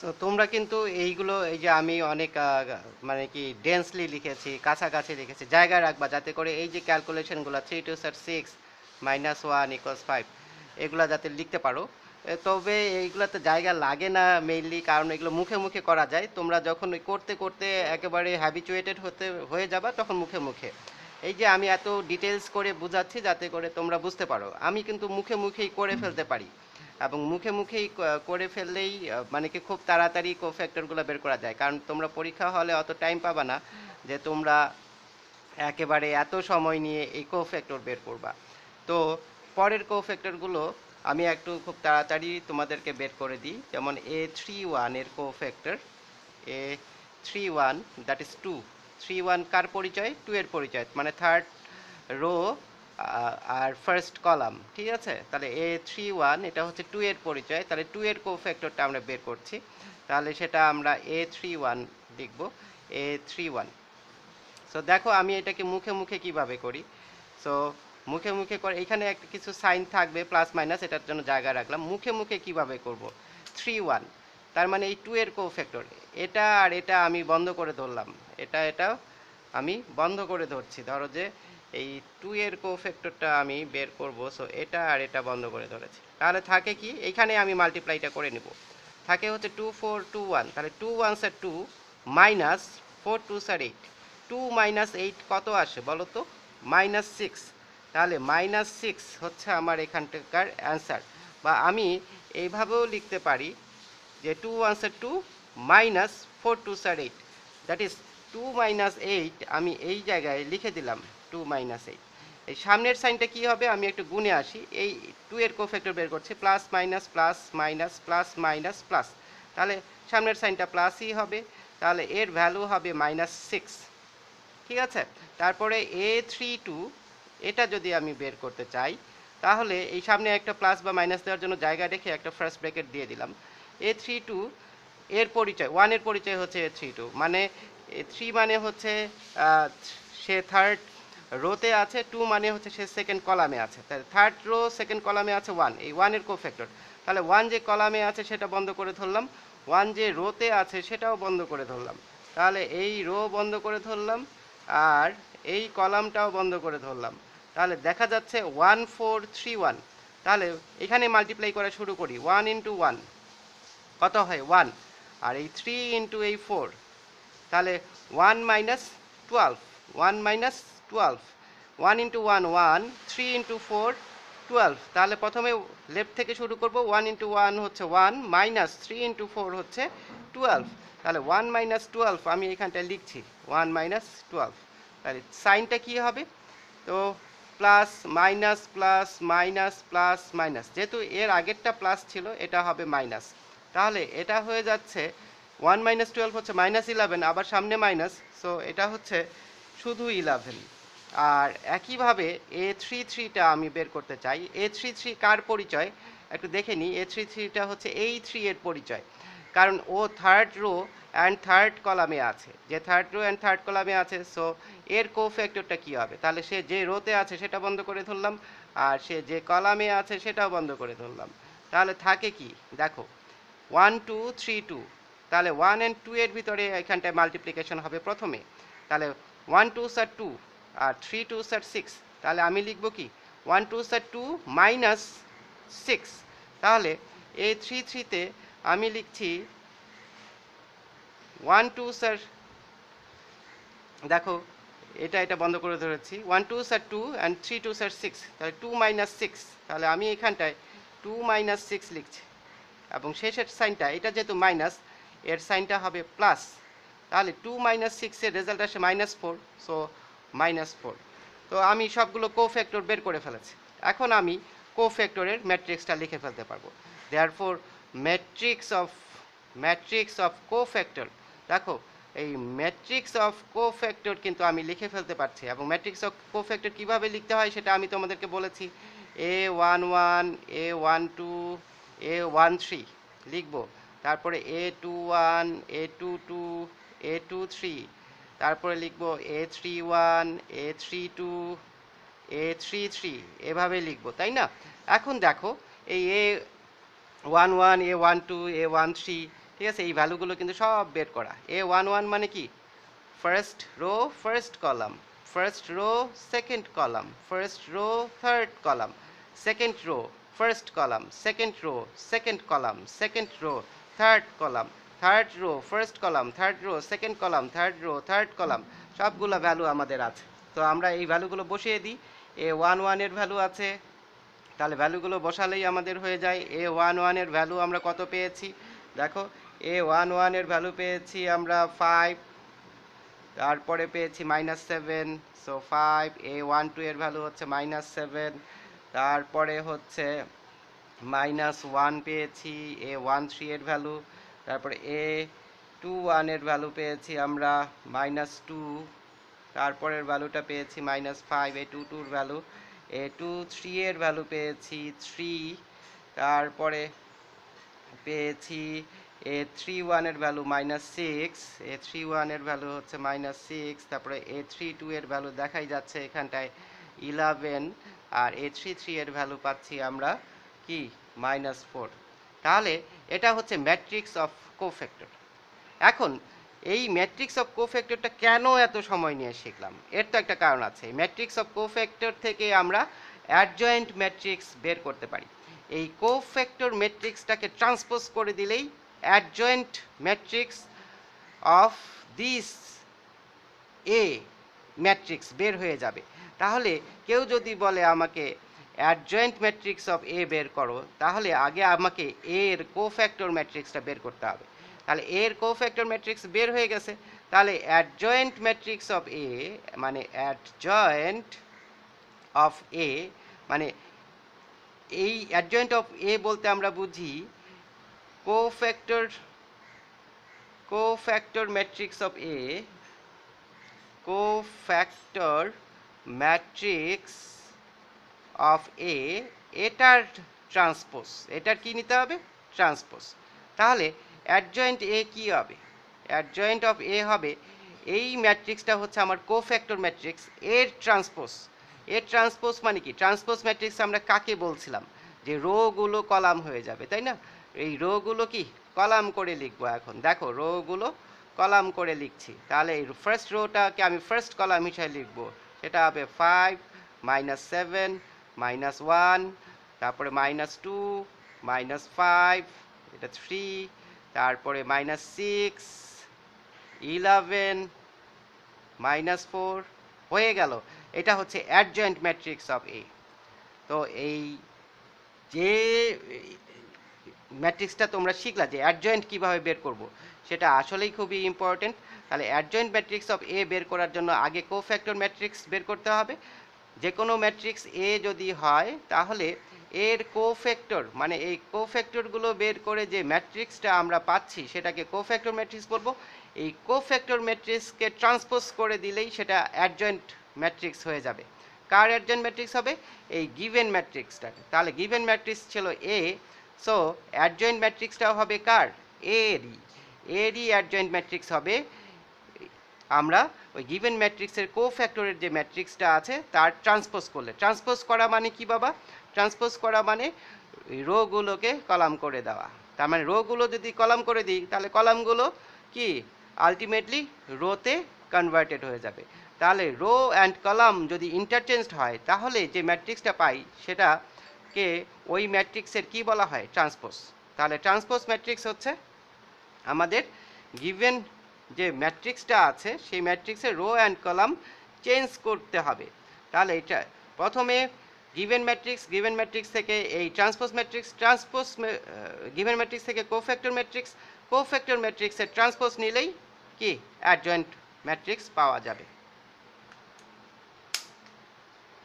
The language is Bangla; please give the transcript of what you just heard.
সো তোমরা কিন্তু এইগুলো এই যে আমি অনেক মানে কি ডেন্সলি লিখেছি কাছাকাছি লিখেছি জায়গায় রাখবা যাতে করে এই যে ক্যালকুলেশনগুলো three two sir six minus one equals five এগুলো যাতে লিখতে পারো। তবে এইগুলোতে জায়গা লাগে না মেইনলি কারণ এগুলো মুখে মুখে করা যায়। তোমরা যখন ওই করতে করতে একেবারে হ্যাবিচুয়েটেড হতে হয়ে যাবা তখন মুখে মুখে। এই যে আমি এত ডিটেলস করে বোঝাচ্ছি যাতে করে তোমরা বুঝতে পারো। আমি কিন্তু মুখে মুখেই করে ফেলতে পারি। এবং মুখে মুখেই করে ফেললেই মানে কি খুব তাড়াতাড়ি কোফ্যাক্টরগুলো বের করা যায়। কারণ তোমরা পরীক্ষা হলে অত টাইম পাবা না যে তোমরা একেবারে এত সময় নিয়ে এই কোফ্যাক্টর বের করবা। তো পরের কোফ্যাক্টরগুলো আমি একটু খুব তাড়াতাড়ি তোমাদেরকে বের করে দিই। যেমন এ থ্রি ওয়ানের cofactor A three one that is two three one কার পরিচয়? টু এর পরিচয়। মানে থার্ড রো আর ফার্স্ট কলাম ঠিক আছে? তাহলে এ থ্রি ওয়ান এটা হচ্ছে টু এর পরিচয়। তাহলে টু এর কো কোফ্যাক্টরটা আমরা বের করছি। তাহলে সেটা আমরা এ থ্রি ওয়ান লিখব এ থ্রি ওয়ান সো দেখো আমি এটাকে মুখে মুখে কীভাবে করি? সো মুখে মুখে করে, এখানে একটা কিছু সাইন থাকবে প্লাস মাইনাস এটার জন্য জায়গা রাখলাম। মুখে মুখে কীভাবে করব? থ্রি ওয়ান তার মানে এই টু এর কোফ্যাক্টর এটা আর এটা আমি বন্ধ করে ধরলাম। এটা এটা আমি বন্ধ করে ধরছি। ধরো যে এই টু এর কো কোফ্যাক্টরটা আমি বের করব সো এটা আর এটা বন্ধ করে ধরেছি। তাহলে থাকে কি, এইখানে আমি মাল্টিপ্লাইটা করে নিব। থাকে হচ্ছে টু ফোর টু ওয়ান তাহলে two one sir two minus four two sir eight two minus eight কত আসে বলো তো? মাইনাস সিক্স তাহলে মাইনাস সিক্স হচ্ছে আমার এখানকার অ্যান্সার বা আমি এইভাবেও লিখতে পারি যে two one sir two minus four two sir eight that is two minus eight আমি এই জায়গায় লিখে দিলাম। টু মাইনাস এইট এই সামনের সাইনটা কি হবে? আমি একটু গুণে আসি। এই টু এর কোফ্যাক্টর বের করছি plus minus plus minus plus minus plus তাহলে সামনের সাইনটা প্লাসই হবে। তাহলে এর ভ্যালু হবে মাইনাস সিক্স ঠিক আছে? তারপরে এ থ্রি টু এটা যদি আমি বের করতে চাই, তাহলে এই সামনে একটা প্লাস বা মাইনাস দেওয়ার জন্য জায়গা রেখে একটা ফার্স্ট ব্র্যাকেট দিয়ে দিলাম। এ থ্রি টু এর পরিচয় ওয়ানের পরিচয় হচ্ছে এ থ্রি টু মানে থ্রি মানে হচ্ছে সে থার্ড রোতে আছে টু মানে হচ্ছে সে সেকেন্ড কলামে আছে। তাহলে থার্ড রো সেকেন্ড কলামে আছে ওয়ান এই ওয়ানের কো কোফ্যাক্টর তাহলে ওয়ান যে কলামে আছে, সেটা বন্ধ করে ধরলাম। ওয়ান যে রোতে আছে, সেটাও বন্ধ করে ধরলাম। তাহলে এই রো বন্ধ করে ধরলাম, আর এই কলামটাও বন্ধ করে ধরলাম। তাহলে দেখা যাচ্ছে ওয়ান ফোর থ্রি ওয়ান তাহলে এখানে মাল্টিপ্লাই করা শুরু করি। ওয়ান ইন্টু ওয়ান কত হয়? ওয়ান আর এই থ্রি ইন্টু এই ফোর তাহলে one minus twelve one minus twelve one into one one three into four twelve তাহলে প্রথমে লেফট থেকে শুরু করব ওয়ান ইন্টু ওয়ান হচ্ছে one minus three into four হচ্ছে টুয়েলভ তাহলে ওয়ান মাইনাস টুয়েলভ আমি এখানটায় লিখছি ওয়ান মাইনাস টুয়েলভ তাহলে সাইনটা কী হবে? তো plus minus plus minus plus minus যেহেতু এর আগেরটা প্লাস ছিল, এটা হবে মাইনাস তাহলে এটা হয়ে যাচ্ছে ওয়ান মাইনাস টুয়েলভ হচ্ছে মাইনাস ইলেভেন আবার সামনে মাইনাস সো এটা হচ্ছে শুধু ইলেভেন আর একইভাবে এ থ্রি থ্রিটা আমি বের করতে চাই। এ থ্রি থ্রি কার পরিচয়? একটু দেখে নিই। এ থ্রি থ্রিটা হচ্ছে এই থ্রি এর পরিচয়। কারণ ও থার্ড রো অ্যান্ড থার্ড কলামে আছে। যে থার্ড রো অ্যান্ড থার্ড কলামে আছে সো এর কোফ্যাক্টরটা কী হবে? তাহলে সে যে রোতে আছে সেটা বন্ধ করে ধরলাম, আর সে যে কলামে আছে সেটাও বন্ধ করে ধরলাম। তাহলে থাকে কি? দেখো ওয়ান টু থ্রি টু তাহলে ওয়ান অ্যান্ড টু এর ভিতরে এখানটায় মাল্টিপ্লিকেশন হবে প্রথমে। তাহলে ওয়ান টু স্যার টু আর থ্রি টু স্যার সিক্স তাহলে আমি লিখব কি? One two sir two minus six তাহলে এই থ্রি থ্রিতে আমি লিখছি ওয়ান টু স্যার দেখো, এটা এটা বন্ধ করে ধরেছি। One two sir two and three two sir six তাহলে টু মাইনাস সিক্স তাহলে আমি এখানটায় টু মাইনাস সিক্স লিখছি। এবং শেষের সাইনটা এটা যেহেতু মাইনাস এর সাইনটা হবে প্লাস তাহলে টু মাইনাস সিক্সের রেজাল্ট আসে minus four so minus four. তো আমি সবগুলো কোফ্যাক্টর বের করে ফেলেছি। এখন আমি কোফ্যাক্টরের ম্যাট্রিক্সটা লিখে ফেলতে পারব। Therefore matrix of matrix of cofactor দেখো, এই ম্যাট্রিক্স অফ কোফ্যাক্টর কিন্তু আমি লিখে ফেলতে পারছি এবং ম্যাট্রিক্স অফ কোফ্যাক্টর কীভাবে লিখতে হয় সেটা আমি তোমাদেরকে বলেছি। A one one A one two A one three লিখব। তারপরে A two one A two two A two three তারপরে লিখব A three one A three two A three three এভাবে লিখব, তাই না? এখন দেখো, এই A one one A one two A one three ঠিক আছে? এই ভ্যালুগুলো কিন্তু সব বের করা। এ ওয়ান ওয়ান মানে কি? First row first column first row second column first row third column second row first column second row second column second row third column third row first column third row second column third row third column সবগুলো ভ্যালু আমাদের আছে। তো আমরা এই ভ্যালুগুলো বসিয়ে দিই। এ ওয়ান ওয়ানের ভ্যালু আছে। তাহলে ভ্যালুগুলো বসালেই আমাদের হয়ে যায়। এ ওয়ান ওয়ানের ভ্যালু আমরা কত পেয়েছি? দেখো এ ওয়ান ওয়ানের ভ্যালু পেয়েছি আমরা ফাইভ তারপরে পেয়েছি minus seven so five A one two এর ভ্যালু হচ্ছে মাইনাস সেভেন তারপরে হচ্ছে মাইনাস ওয়ান পেয়েছি এ ওয়ান থ্রি এর ভ্যালু তারপরে এ টু ওয়ানের ভ্যালু পেয়েছি আমরা মাইনাস টু তারপরের ভ্যালুটা পেয়েছি মাইনাস ফাইভ এ টু টুর ভ্যালু এ টু থ্রি এর ভ্যালু পেয়েছি থ্রি তারপরে পেয়েছি এ থ্রি ওয়ানের value minus six A three ওয়ানের ভ্যালু হচ্ছে মাইনাস সিক্স তারপরে এ থ্রি টু এর ভ্যালু দেখাই যাচ্ছে এখানটায় ইলেভেন আর এ থ্রি থ্রি এর ভ্যালু পাচ্ছি আমরা কি? মাইনাস ফোর তাহলে এটা হচ্ছে ম্যাট্রিক্স অফ কোফ্যাক্টর। এখন, এই ম্যাট্রিক্স অফ কোফ্যাক্টরটা কেন এত সময় নিয়ে শিখলাম? এর তো একটা কারণ আছে। ম্যাট্রিক্স অফ কোফ্যাক্টর থেকে আমরা অ্যাডজয়েন্ট ম্যাট্রিক্স বের করতে পারি। এই কোফ্যাক্টর ম্যাট্রিক্সটাকে ট্রান্সপোজ করে দিলেই adjoint matrix of this A matrix বের হয়ে যাবে। তাহলে কেউ যদি বলে আমাকে অ্যাডজয়েন্ট ম্যাট্রিক্স অফ এ বের করো, তাহলে আগে আমাকে এ এর কোফ্যাক্টর ম্যাট্রিক্সটা বের করতে হবে। তাহলে এ এর কোফ্যাক্টর ম্যাট্রিক্স বের হয়ে গেছে। তাহলে অ্যাডজয়েন্ট ম্যাট্রিক্স অফ এ মানে অ্যাডজয়েন্ট অফ এ মানে এই অ্যাডজয়েন্ট অফ এ বলতে আমরা বুঝি cofactor cofactor matrix of A cofactor matrix of A এটার ট্রান্সপোজ এটার কি নিতে হবে? ট্রান্সপোজ তাহলে অ্যাডজয়েন্ট এ কি হবে? অ্যাডজয়েন্ট অফ এ হবে, এই ম্যাট্রিক্সটা হচ্ছে আমার কোফ্যাক্টর ম্যাট্রিক্স এর ট্রান্সপোজ এর ট্রান্সপোজ মানে কি? ট্রান্সপোজ ম্যাট্রিক্স আমরা কাকে বলছিলাম? যে রোগুলো কলাম হয়ে যাবে, তাই না? এই রোগুলো কি? কলাম করে লিখব এখন। দেখো, রোগুলো কলাম করে লিখছি। তাহলে এই ফার্স্ট রোটাকে আমি ফার্স্ট কলাম হিসাবে লিখব। সেটা হবে five minus seven minus one তারপরে মাইনাস টু মাইনাস ফাইভ এটা থ্রি তারপরে minus six eleven minus four হয়ে গেল। এটা হচ্ছে অ্যাডজয়েন্ট ম্যাট্রিক্স অফ এ তো এই যে ম্যাট্রিক্সটা তোমরা শিখলা যে অ্যাডজয়েন্ট কীভাবে বের করব, সেটা আসলেই খুবই ইম্পর্টেন্ট তাহলে অ্যাডজয়েন্ট ম্যাট্রিক্স অফ এ বের করার জন্য আগে কোফ্যাক্টর ম্যাট্রিক্স বের করতে হবে। যে কোনো ম্যাট্রিক্স এ যদি হয়, তাহলে এর কোফ্যাক্টর মানে এই কোফ্যাক্টরগুলো বের করে যে ম্যাট্রিক্সটা আমরা পাচ্ছি, সেটাকে কোফ্যাক্টর ম্যাট্রিক্স বলব। এই কোফ্যাক্টর ম্যাট্রিক্সকে ট্রান্সপোজ করে দিলেই সেটা অ্যাডজয়েন্ট ম্যাট্রিক্স হয়ে যাবে। কার অ্যাডজয়েন্ট ম্যাট্রিক্স হবে? এই গিভেন ম্যাট্রিক্সটাকে তাহলে গিভেন ম্যাট্রিক্স ছিল এ সো অ্যাডজয়েন্ট ম্যাট্রিক্সটাও হবে কার? এরই এরই অ্যাডজয়েন্ট ম্যাট্রিক্স হবে আমরা ওই গিভেন ম্যাট্রিক্সের কোফ্যাক্টরের যে ম্যাট্রিক্সটা আছে, তার ট্রান্সপোজ করলে। ট্রান্সপোজ করা মানে কি বাবা? ট্রান্সপোজ করা মানে রোগুলোকে কলাম করে দেওয়া। তার মানে রোগুলো যদি কলাম করে দিই, তাহলে কলামগুলো কি? আলটিমেটলি রোতে কনভার্টেড হয়ে যাবে। তাহলে রো অ্যান্ড কলাম যদি ইন্টারচেঞ্জড হয়, তাহলে যে ম্যাট্রিক্সটা পাই, সেটাকে ওই ম্যাট্রিক্সের কি বলা হয়? ট্রান্সপোজ তাহলে ট্রান্সপোজ ম্যাট্রিক্স হচ্ছে আমাদের গিভেন যে ম্যাট্রিক্সটা আছে, সেই ম্যাট্রিক্সের রো অ্যান্ড কলাম চেঞ্জ করতে হবে। তাহলে এটা প্রথমে গিভেন ম্যাট্রিক্স গিভেন ম্যাট্রিক্স থেকে এই transpose matrix transpose given matrix থেকে কোফ্যাক্টর ম্যাট্রিক্স কোফ্যাক্টর ম্যাট্রিক্সের ট্রান্সপোজ নিলেই কি? অ্যাডজয়েন্ট ম্যাট্রিক্স পাওয়া যাবে।